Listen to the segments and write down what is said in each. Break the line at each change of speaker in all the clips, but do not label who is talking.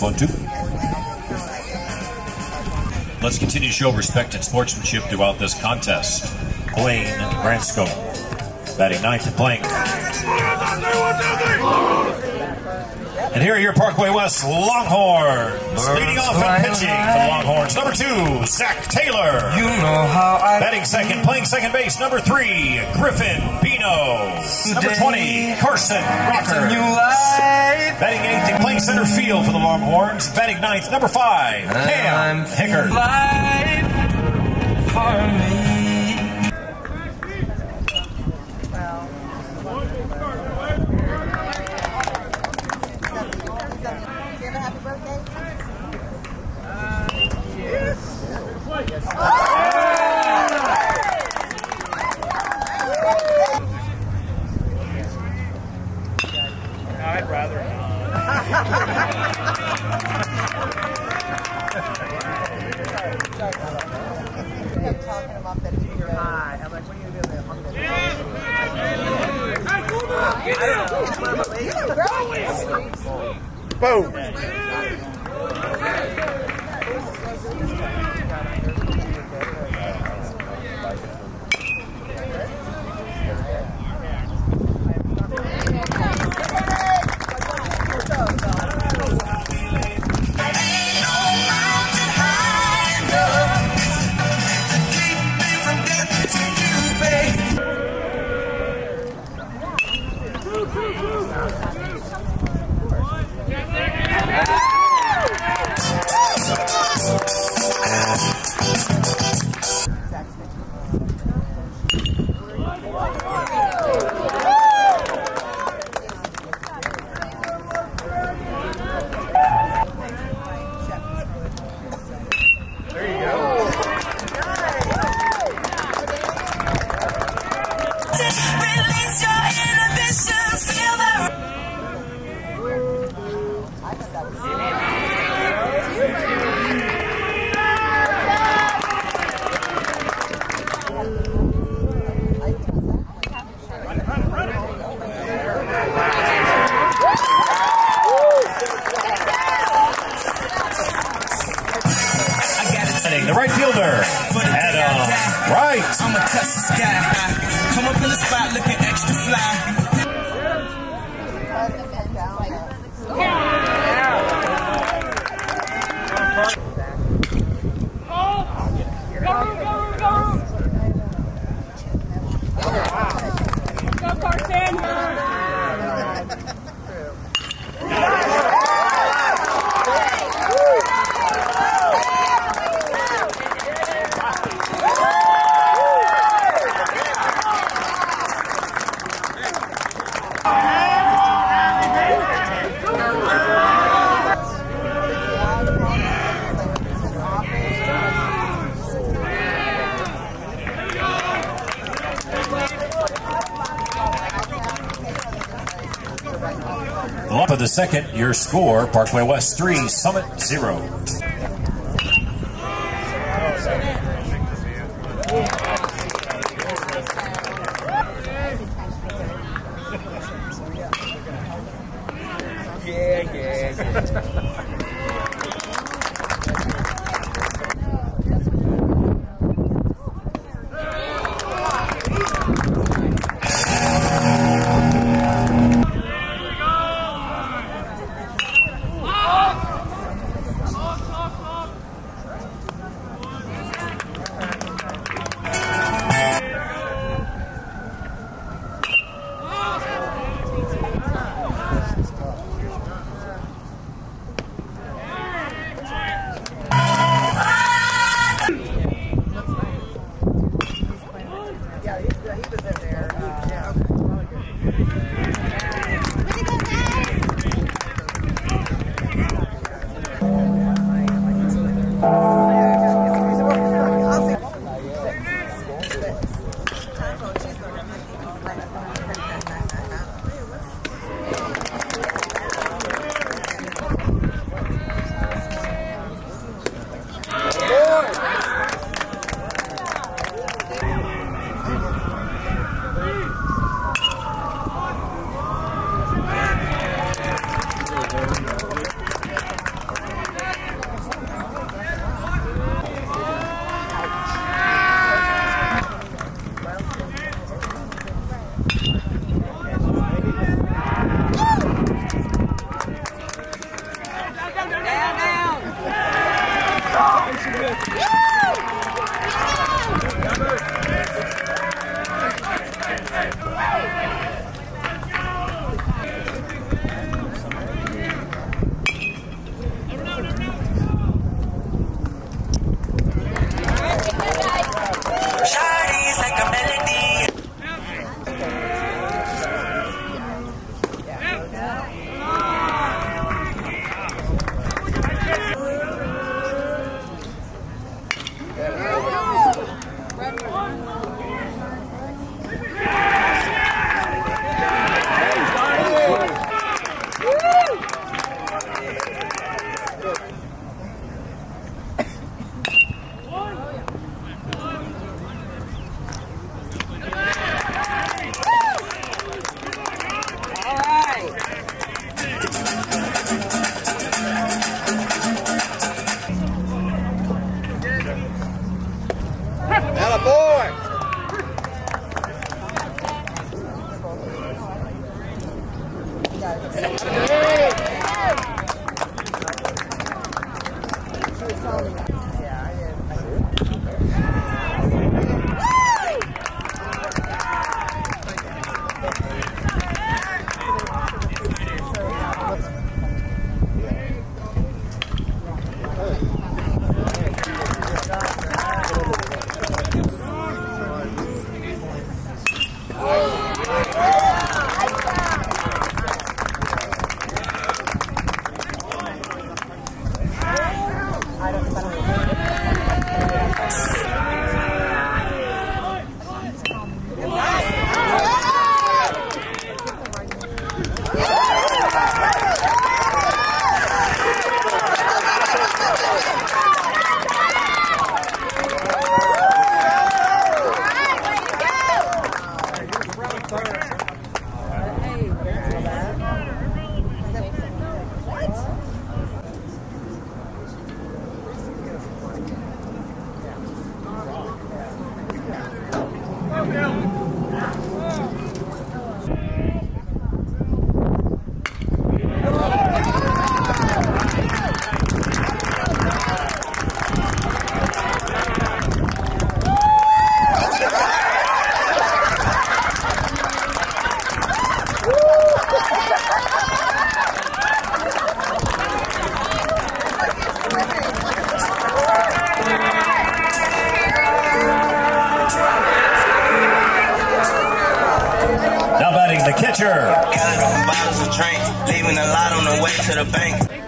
One, two. Let's continue to show respect and sportsmanship throughout this contest. Blaine Branscombe, batting ninth playing. And here are your Parkway West Longhorns. Leading off and pitching for the Longhorns. Number two, Zach Taylor.
You know how I
Batting second, playing second base, number three, Griffin Bino. Number 20, Carson Rocker.
life.
Batting eighth and playing center field for the Longhorns. Batting ninth, number five, Cam Hickard.
Boom.
The
second, your score, Parkway West 3, Summit 0. The catcher.
On bottles of drink, leaving a lot on the way to the bank.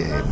Listen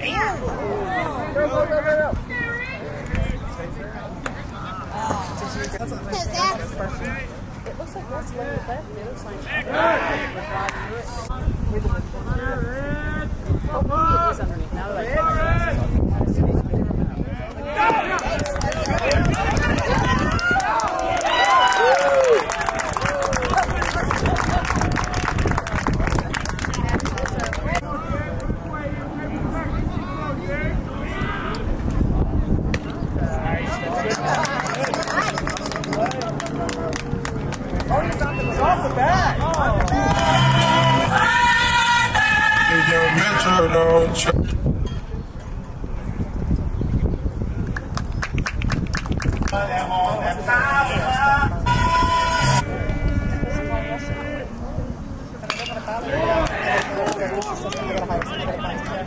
It looks like that's way left. Like with Roger. Oh, maybe it is underneath. Now that I take my glasses
Metro, don't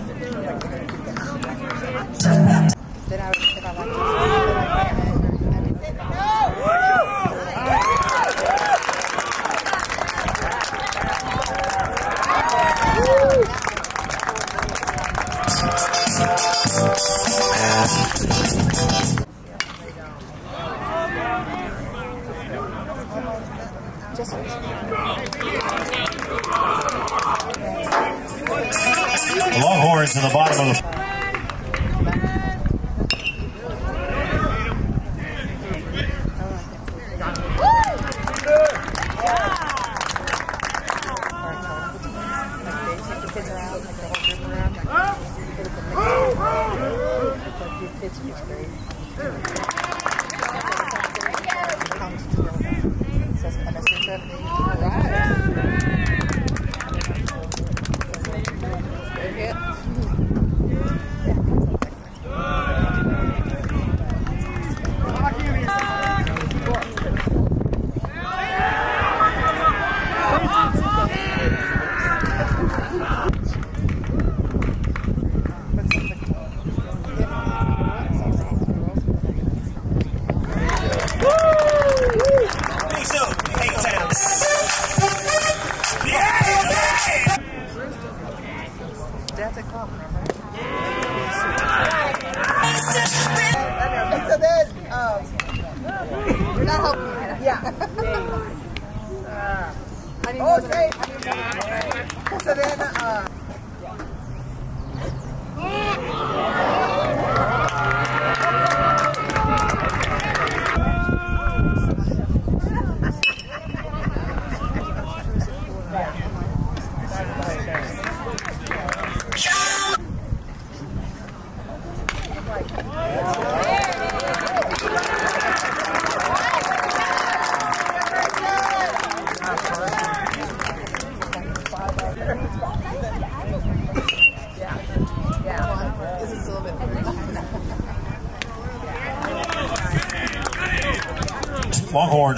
す
ごい。In the bottom of the.
So then, um, you're not helping me. Yeah. Oh, say, So then, uh,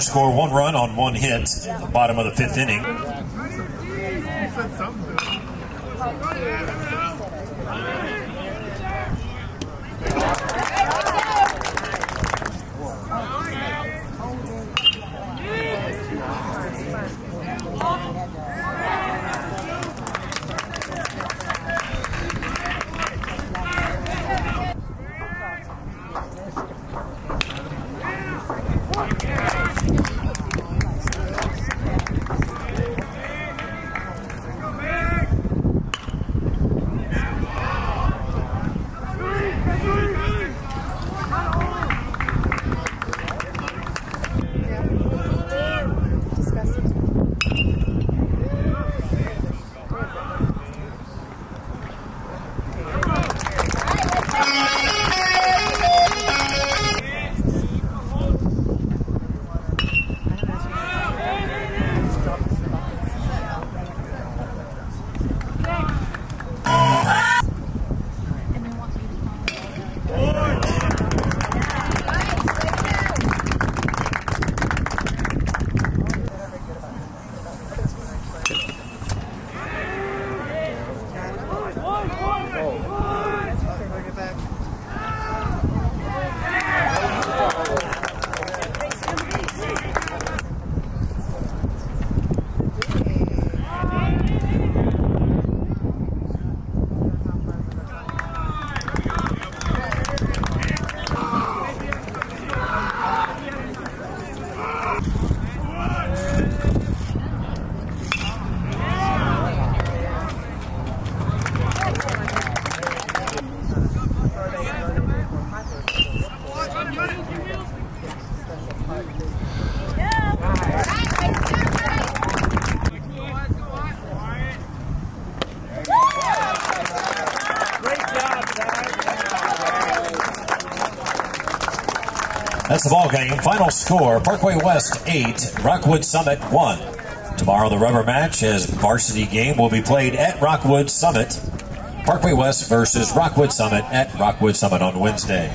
Score one run on one hit the bottom of the fifth inning. That's the ball game. Final score: Parkway West eight, Rockwood Summit one. Tomorrow, the rubber match as varsity game will be played at Rockwood Summit. Parkway West versus Rockwood Summit at Rockwood Summit on Wednesday.